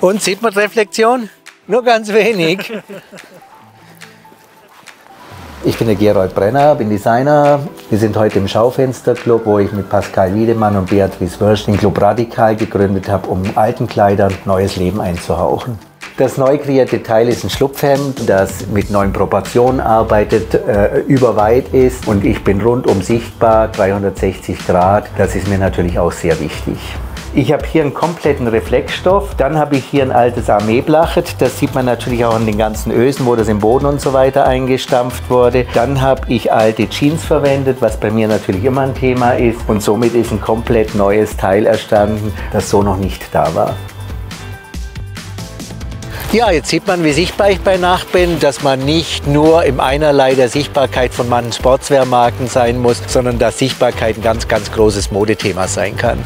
Und sieht man Reflexion? Nur ganz wenig. Ich bin der Gerold Brenner, bin Designer. Wir sind heute im Schaufensterclub, wo ich mit Pascal Wiedemann und Beatrice Wörsch den Club Radikal gegründet habe, um alten Kleidern neues Leben einzuhauchen. Das neu kreierte Teil ist ein Schlupfhemd, das mit neuen Proportionen arbeitet, äh, überweit ist und ich bin rundum sichtbar, 360 Grad. Das ist mir natürlich auch sehr wichtig. Ich habe hier einen kompletten Reflexstoff. Dann habe ich hier ein altes Armeeblachet. Das sieht man natürlich auch an den ganzen Ösen, wo das im Boden und so weiter eingestampft wurde. Dann habe ich alte Jeans verwendet, was bei mir natürlich immer ein Thema ist. Und somit ist ein komplett neues Teil erstanden, das so noch nicht da war. Ja, jetzt sieht man, wie sichtbar ich bei Nacht bin, dass man nicht nur im Einerlei der Sichtbarkeit von manchen Sportswehrmarken sein muss, sondern dass Sichtbarkeit ein ganz, ganz großes Modethema sein kann.